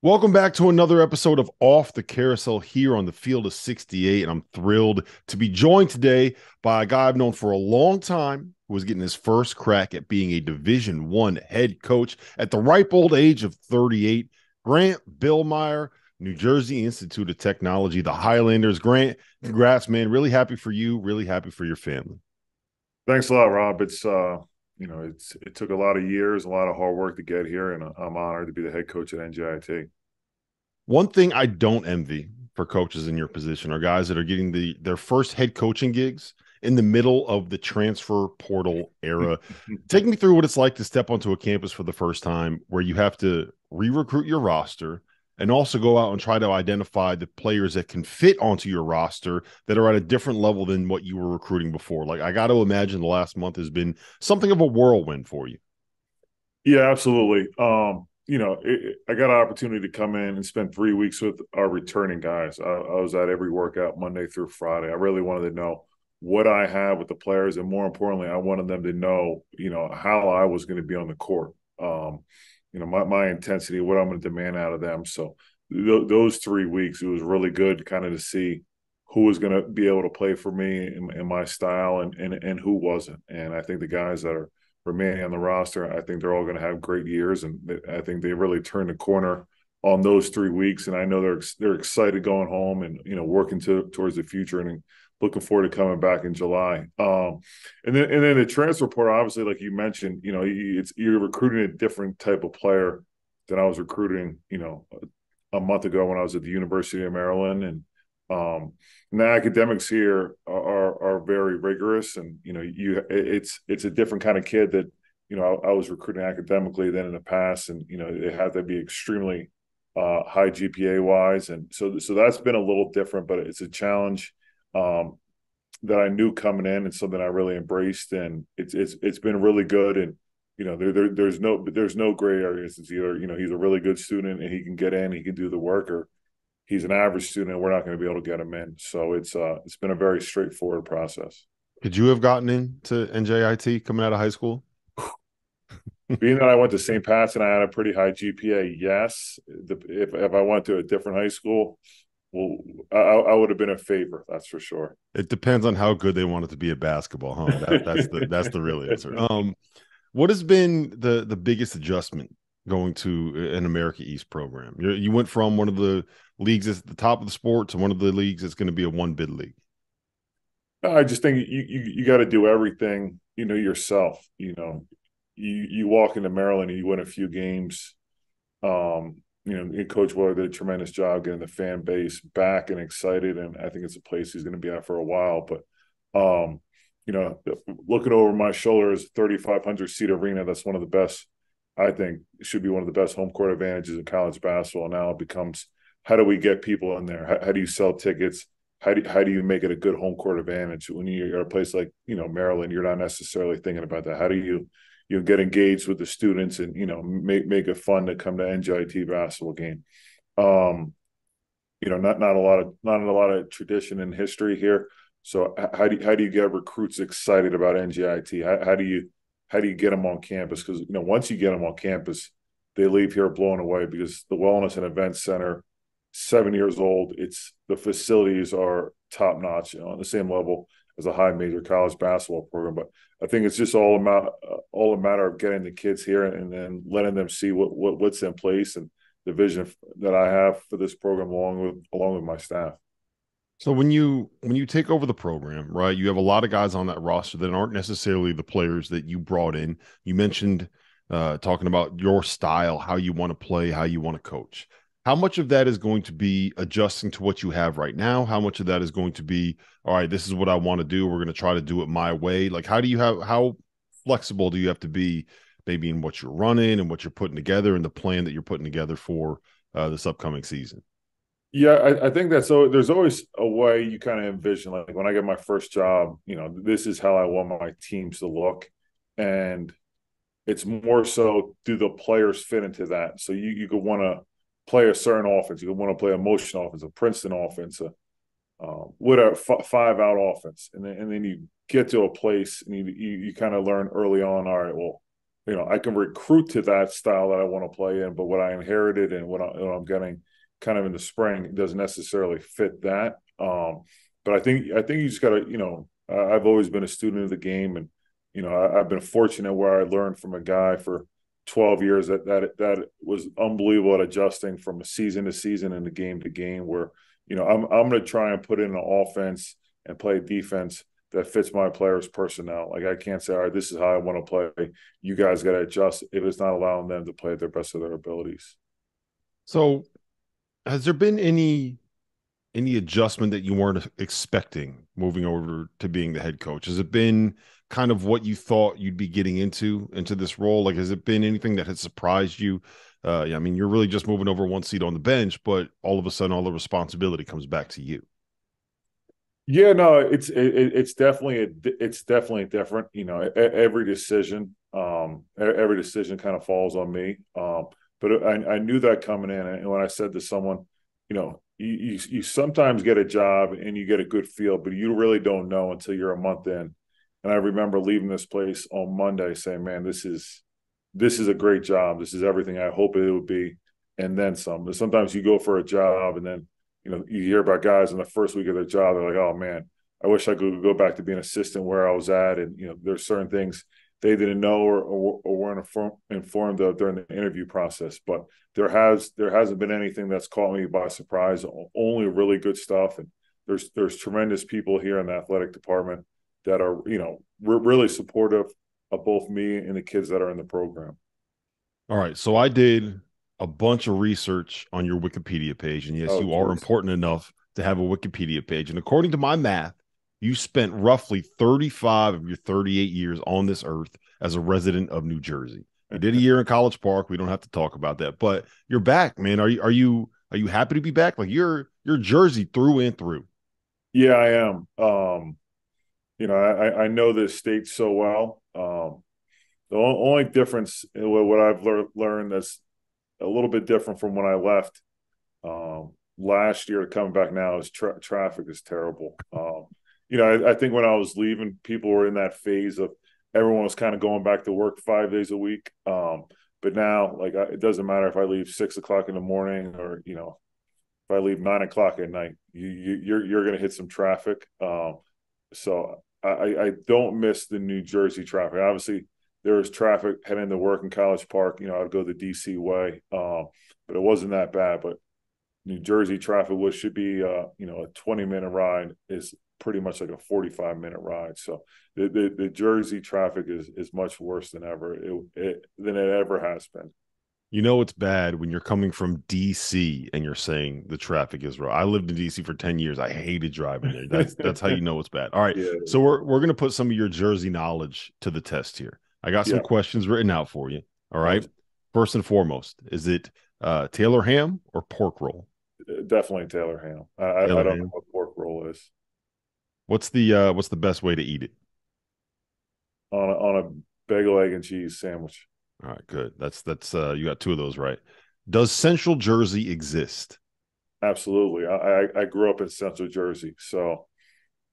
Welcome back to another episode of Off the Carousel here on the field of 68. And I'm thrilled to be joined today by a guy I've known for a long time who was getting his first crack at being a Division One head coach at the ripe old age of 38. Grant Billmeier, New Jersey Institute of Technology, the Highlanders. Grant, congrats, man. Really happy for you. Really happy for your family. Thanks a lot, Rob. It's uh, you know, it's it took a lot of years, a lot of hard work to get here, and I'm honored to be the head coach at NJIT. One thing I don't envy for coaches in your position are guys that are getting the their first head coaching gigs in the middle of the transfer portal era. Take me through what it's like to step onto a campus for the first time where you have to re-recruit your roster and also go out and try to identify the players that can fit onto your roster that are at a different level than what you were recruiting before. Like I got to imagine the last month has been something of a whirlwind for you. Yeah, absolutely. Um, you know, it, I got an opportunity to come in and spend three weeks with our returning guys. I, I, was at every workout Monday through Friday. I really wanted to know what I have with the players, and more importantly, I wanted them to know, you know, how I was going to be on the court. Um, you know, my, my intensity, what I'm going to demand out of them. So th- those three weeks, it was really good, kind of to see who was going to be able to play for me in, in, my style and, and and who wasn't. And I think the guys that are remaining on the roster. I think they're all going to have great years, and I think they really turned the corner on those three weeks. And I know they're they're excited going home and you know working to, towards the future and looking forward to coming back in July. Um, and then and then the transfer portal, obviously, like you mentioned, you know, it's you're recruiting a different type of player than I was recruiting, you know, a month ago when I was at the University of Maryland. And um, and the academics here are, are very rigorous, and you know, you it's it's a different kind of kid that you know I, I was recruiting academically than in the past, and you know they have to be extremely uh, high GPA wise, and so so that's been a little different, but it's a challenge um, that I knew coming in, and something I really embraced, and it's it's it's been really good, and you know there, there there's no there's no gray areas. It's either you know he's a really good student and he can get in, he can do the work, or he's an average student and we're not going to be able to get him in. So it's uh it's been a very straightforward process. Could you have gotten into NJIT coming out of high school? Being that I went to St. Pat's and I had a pretty high GPA, yes. The, if if I went to a different high school, well, I, I, would have been a favor. That's for sure. It depends on how good they want it to be at basketball, huh? That, that's the that's the real answer. Um, what has been the the biggest adjustment going to an America East program? you you went from one of the leagues at the top of the sport to one of the leagues that's going to be a one bid league? I just think you you, you got to do everything you know yourself. You know, you you walk into Maryland and you win a few games. Um, you know, Coach Willard did a tremendous job getting the fan base back and excited, and I think it's a place he's going to be at for a while. But um, you know, looking over my shoulder is 3,500 seat arena. That's one of the best. I think should be one of the best home court advantages in college basketball. Now it becomes how do we get people in there? How, how do you sell tickets? How do, how do you make it a good home court advantage when you're at a place like you know Maryland? You're not necessarily thinking about that. How do you you know, get engaged with the students and you know make make it fun to come to NJIT basketball game? Um, you know, not not a lot of not a lot of tradition and history here. So how do you, how do you get recruits excited about NJIT? How, how do you how do you get them on campus? Because you know once you get them on campus, they leave here blown away because the Wellness and Events Center seven years old. It's the facilities are top notch you know, on the same level as a high major college basketball program. But I think it's just all about uh, all a matter of getting the kids here and then letting them see what, what what's in place and the vision that I have for this program along with along with my staff. So when you when you take over the program, right, you have a lot of guys on that roster that aren't necessarily the players that you brought in. You mentioned uh, talking about your style, how you want to play, how you want to coach how much of that is going to be adjusting to what you have right now? How much of that is going to be all right this is what i want to do. We're going to try to do it my way. Like how do you have how flexible do you have to be maybe in what you're running and what you're putting together and the plan that you're putting together for uh, this upcoming season? Yeah I, I think that so there's always a way you kind of envision like when i get my first job you know this is how i want my teams to look. And it's more so do the players fit into that? So you you could want to play a certain offense. You want to play a motion offense, a Princeton offense, a um, with a f- five out offense, and then and then you get to a place and you you, you kind of learn early on. All right, well, you know, I can recruit to that style that I want to play in, but what I inherited and what, I, am getting kind of in the spring doesn't necessarily fit that. Um, but I think I think you just got to, you know, I've always been a student of the game, and you know, I, have been fortunate where I learned from a guy for 12 years that that that was unbelievable at adjusting from a season to season and a game to game. Where you know, I'm I'm going to try and put in an offense and play defense that fits my players' personnel. Like I can't say, all right, this is how I want to play. You guys got to adjust if it's not allowing them to play at their best of their abilities. So, has there been any any adjustment that you weren't expecting moving over to being the head coach? Has it been kind of what you thought you'd be getting into into this role? Like, has it been anything that has surprised you? Uh, yeah, I mean, you're really just moving over one seat on the bench, but all of a sudden, all the responsibility comes back to you. Yeah, no, it's it, it's definitely a, it's definitely different. You know, every decision, um, every decision kind of falls on me. Um, but I, I knew that coming in, and when I said to someone, you know, you, you you sometimes get a job and you get a good feel, but you really don't know until you're a month in. And I remember leaving this place on Monday saying, "Man, this is this is a great job. This is everything I hope it would be, and then some." Sometimes you go for a job and then you know, you hear about guys in the first week of their job, they're like, oh man, I wish I could go back to being assistant where I was at. And, you know, there's certain things they didn't know or, or, or weren't inform, informed of during the interview process. But there has there hasn't been anything that's caught me by surprise. Only really good stuff, and there's there's tremendous people here in the athletic department that are you know really supportive of both me and the kids that are in the program. All right, so I did a bunch of research on your Wikipedia page. And yes, oh, you are important enough to have a Wikipedia page. And according to my math, you spent roughly 35 of your 38 years on this earth as a resident of New Jersey. You did a year in College Park. We don't have to talk about that, but you're back, man. Are you are you are you happy to be back? Like you're you're Jersey through and through. Yeah, I am. Um, you know, I, I know this state so well. Um, the only difference, what I've learned learned that's a little bit different from when I left um, last year. To coming back now is tra- traffic is terrible. Um, you know, I, I, think when I was leaving, people were in that phase of everyone was kind of going back to work five days a week. Um, but now, like, I, it doesn't matter if I leave six o'clock in the morning or you know, if I leave nine o'clock at night, you, you are you're, you're going to hit some traffic. Um, so I, I don't miss the New Jersey traffic. Obviously, there was traffic heading to work in College Park. You know, I'd go the DC way, um, but it wasn't that bad. But New Jersey traffic, which should be, uh, you know, a 20 minute ride, is pretty much like a 45 minute ride. So the, the, the Jersey traffic is is much worse than ever it, it, than it ever has been. You know it's bad when you're coming from DC and you're saying the traffic is wrong. I lived in DC for 10 years. I hated driving there. That's that's how you know it's bad. All right. Yeah. So we're we're gonna put some of your Jersey knowledge to the test here. I got some yeah. questions written out for you. All right. First and foremost, is it uh, Taylor ham or pork roll? Uh, definitely Taylor ham. I, Taylor I don't ham. know what pork roll is. What's the uh, what's the best way to eat it? On a, on a bagel, egg, and cheese sandwich. All right, good. That's that's uh, you got two of those right. Does Central Jersey exist? Absolutely. I, I, I grew up in Central Jersey, so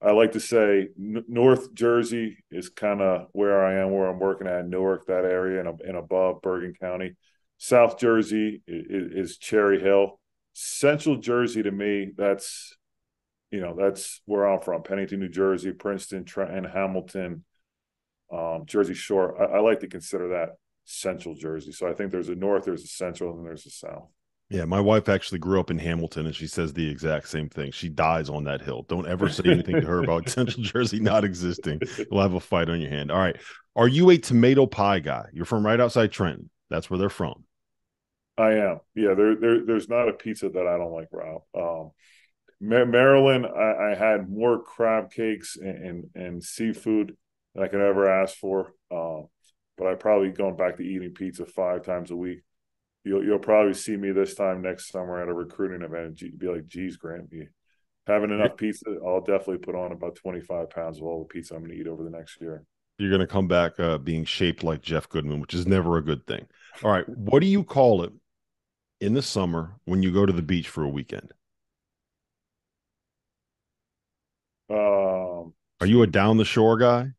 I like to say N- North Jersey is kind of where I am, where I'm working at Newark, that area, and, and above Bergen County. South Jersey is, is, Cherry Hill. Central Jersey to me, that's you know that's where I'm from: Pennington, New Jersey, Princeton, Trenton, Hamilton, um, Jersey Shore. I, I like to consider that Central Jersey. So I think there's a North, there's a Central, and there's a South. Yeah, my wife actually grew up in Hamilton and she says the exact same thing. She dies on that hill. Don't ever say anything to her about Central Jersey not existing. You'll have a fight on your hand. All right. Are you a tomato pie guy? You're from right outside Trenton. That's where they're from. I am. Yeah, there, there there's not a pizza that I don't like, Rob. Um, Maryland, I, I, had more crab cakes and, and, and, seafood than I could ever ask for. Um, but I probably going back to eating pizza five times a week you'll you'll probably see me this time next summer at a recruiting event and be like, geez, Grant, you having enough pizza, I'll definitely put on about 25 pounds of all the pizza I'm going to eat over the next year. You're going to come back uh, being shaped like Jeff Goodman, which is never a good thing. All right. What do you call it in the summer when you go to the beach for a weekend? Um, Are you a down the shore guy?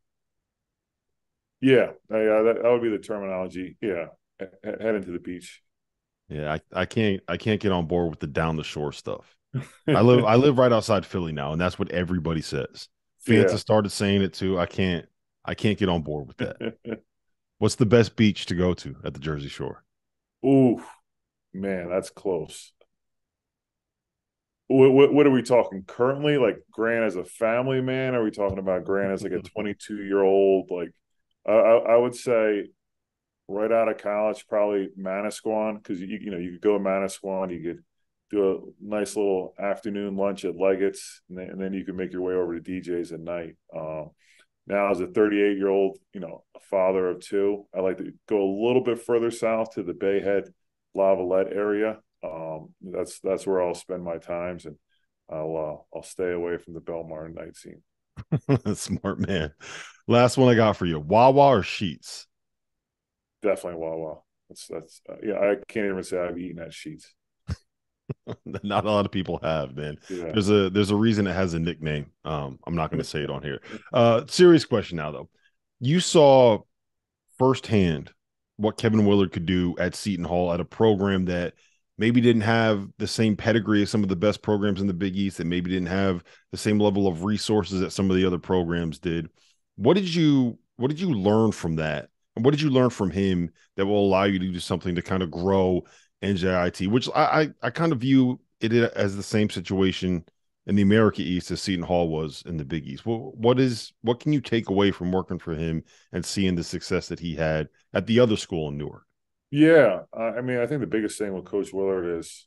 Yeah, uh, yeah, that, that would be the terminology. Yeah, head into the beach. Yeah, I, I can't I can't get on board with the down the shore stuff. I live I live right outside Philly now, and that's what everybody says. Fans yeah. have started saying it too. I can't I can't get on board with that. What's the best beach to go to at the Jersey Shore? Ooh, man, that's close. What, what, what, are we talking currently? Like Grant as a family man? Are we talking about Grant as like a 22 year old? Like, I, I would say right out of college, probably Manasquan because you you know you could go to Manasquan, you could do a nice little afternoon lunch at Leggett's, and then, and then you can make your way over to D'Jais at night. Um, now, as a 38 year old, you know, a father of two, I like to go a little bit further south to the Bay Head, Lavallette area. Um, that's that's where I'll spend my times, and I'll uh, I'll stay away from the Belmar night scene. Smart man. Last one I got for you: Wawa or Sheetz? Definitely Wawa. That's that's uh, yeah. I can't even say I've eaten at Sheetz. Not a lot of people have, man. Yeah. There's a there's a reason it has a nickname. Um, I'm not going to say it on here. Uh, serious question now though. You saw firsthand what Kevin Willard could do at Seton Hall at a program that maybe didn't have the same pedigree as some of the best programs in the Big East, that maybe didn't have the same level of resources that some of the other programs did. What did you what did you learn from that? And what did you learn from him that will allow you to do something to kind of grow NJIT, which I, I, I kind of view it as the same situation in the America East as Seton Hall was in the Big East. What, what is what can you take away from working for him and seeing the success that he had at the other school in Newark? Yeah, I mean, I think the biggest thing with Coach Willard is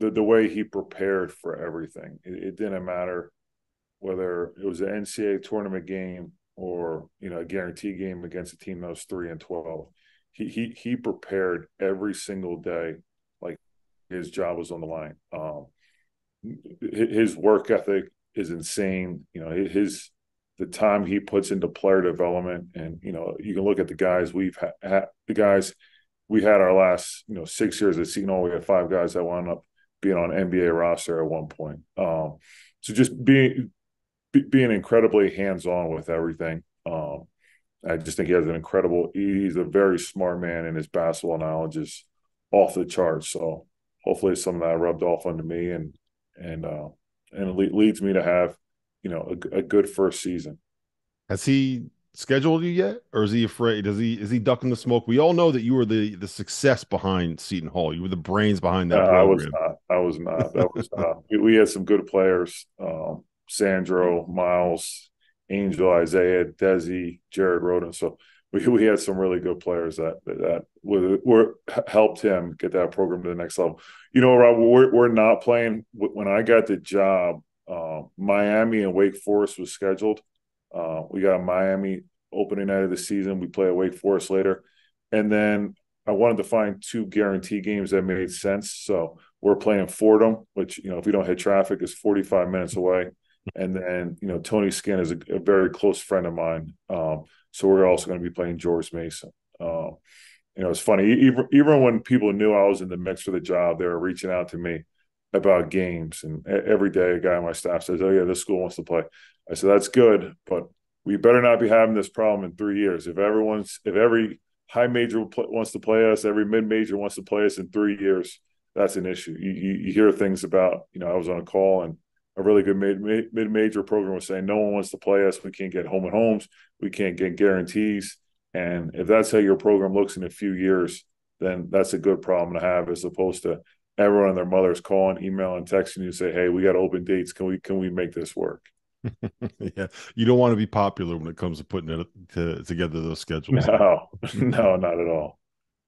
the the way he prepared for everything. It, it didn't matter whether it was an NCAA tournament game or you know a guarantee game against a team that was three and twelve he he he prepared every single day like his job was on the line. Um, his work ethic is insane. You know, his the time he puts into player development, and you know, you can look at the guys we've had. The guys we had our last, you know, six years at Seton We had five guys that wound up being on NBA roster at one point. Um, so just being be, being incredibly hands on with everything. Um, I just think he has an incredible. He's a very smart man, and his basketball knowledge is off the charts. So hopefully, some of that rubbed off onto me, and and uh, and leads me to have you know a, a good first season. Has he scheduled you yet, or is he afraid? Does he is he ducking the smoke? We all know that you were the the success behind Seton Hall. You were the brains behind that. Uh, I was not. I was not. That was not. We, we, had some good players. Um, Sandro, Myles, Angel, Isaiah, Desi, Jared Rhoden. So we, we had some really good players that that were, were helped him get that program to the next level. You know, Rob, we're we're not playing. When I got the job, uh, Miami and Wake Forest was scheduled. Uh, we got Miami opening night of the season. We play at Wake Forest later, and then I wanted to find two guarantee games that made sense. So we're playing Fordham, which you know if we don't hit traffic is 45 minutes away and then you know Tony Skinn is a, a very close friend of mine. Um, so we're also going to be playing George Mason. Um, you know, it's funny. Even even when people knew I was in the mix for the job, they were reaching out to me about games. And every day, a guy on my staff says, "Oh yeah, this school wants to play." I said, "That's good, but we better not be having this problem in three years. If everyone's, if every high major wants to play us, every mid major wants to play us in three years, that's an issue. You, you, you hear things about, you know, I was on a call and a really good mid mid major program was saying no one wants to play us. We can't get home and homes. We can't get guarantees. And if that's how your program looks in a few years, then that's a good problem to have, as opposed to everyone and their mothers calling, emailing, texting you say, "Hey, we got open dates. Can we can we make this work?" yeah, you don't want to be popular when it comes to putting it to, together those schedules. No, no, not at all.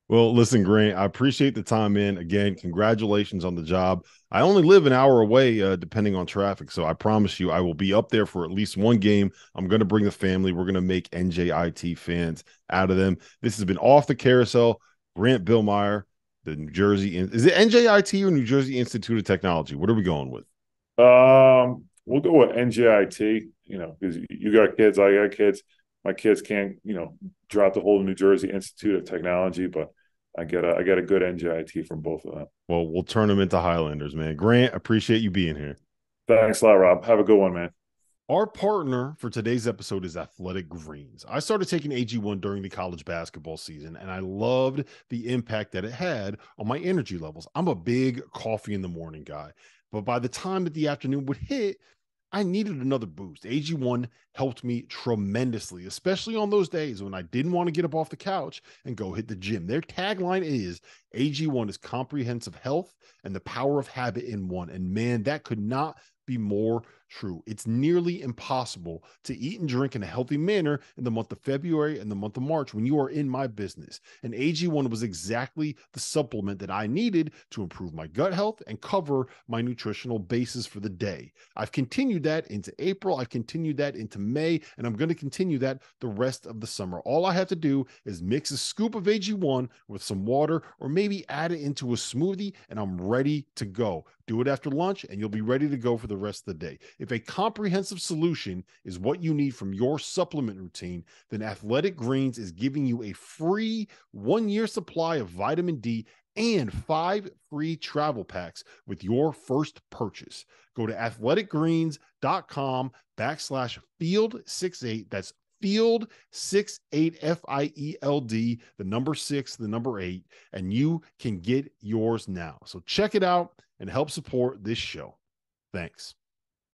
Well, listen, Grant, I appreciate the time in. Again, congratulations on the job. I only live an hour away, uh, depending on traffic. So I promise you, I will be up there for at least one game. I'm going to bring the family. We're going to make NJIT fans out of them. This has been Off the Carousel. Grant Billmeier, the New Jersey. Is it NJIT or New Jersey Institute of Technology? What are we going with? Um, We'll go with NJIT, you know, because you got kids, I got kids. My kids can't, you know, drop the whole New Jersey Institute of Technology, but I get a I get a good NJIT from both of them. Well, we'll turn them into Highlanders, man. Grant, appreciate you being here. Thanks a lot, Rob. Have a good one, man. Our partner for today's episode is Athletic Greens. I started taking AG1 during the college basketball season, and I loved the impact that it had on my energy levels. I'm a big coffee in the morning guy, but by the time that the afternoon would hit, I needed another boost. AG1 helped me tremendously, especially on those days when I didn't want to get up off the couch and go hit the gym. Their tagline is AG1 is comprehensive health and the power of habit in one. And man, that could not be more true. It's nearly impossible to eat and drink in a healthy manner in the month of February and the month of March when you are in my business. And AG1 was exactly the supplement that I needed to improve my gut health and cover my nutritional basis for the day. I've continued that into April, I've continued that into May, and I'm going to continue that the rest of the summer. All I have to do is mix a scoop of AG1 with some water or maybe add it into a smoothie and I'm ready to go. Do it after lunch and you'll be ready to go for the rest of the day. If a comprehensive solution is what you need from your supplement routine, then Athletic Greens is giving you a free one year supply of vitamin D and five free travel packs with your first purchase. Go to athleticgreens.com backslash field68. That's field six eight F I E L D, the number six, the number eight, and you can get yours now. So check it out and help support this show. Thanks.